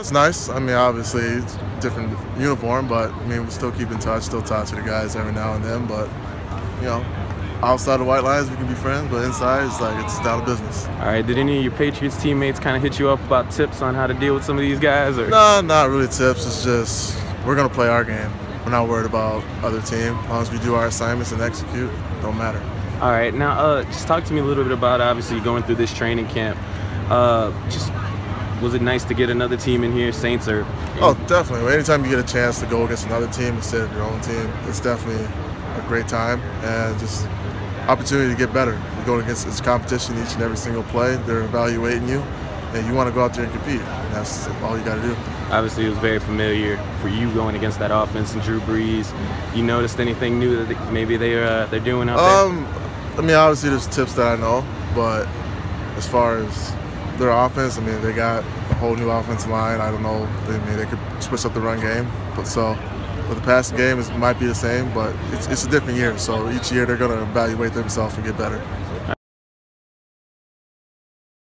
It's nice. I mean, obviously, it's different uniform, but I mean, we still keep in touch, still talk to the guys every now and then. But you know, outside the white lines, we can be friends, but inside, it's like it's down of business. All right. Did any of your Patriots teammates kind of hit you up about tips on how to deal with some of these guys? Or No, not really tips. It's just we're gonna play our game. We're not worried about other team. As long as we do our assignments and execute, don't matter. All right. Now, uh, just talk to me a little bit about obviously going through this training camp. Uh, just was it nice to get another team in here? Saints or? Oh, definitely. Anytime you get a chance to go against another team instead of your own team, it's definitely a great time and just opportunity to get better. You go against it's competition each and every single play. They're evaluating you, and you want to go out there and compete. And that's all you got to do. Obviously, it was very familiar for you going against that offense and Drew Brees. You noticed anything new that maybe they're uh, they're doing out there? Um, I mean, obviously there's tips that I know, but as far as their offense, I mean, they got a whole new offensive line. I don't know. I mean, they could switch up the run game, but so. But the passing game is, might be the same, but it's, it's a different year. So each year they're going to evaluate themselves and get better.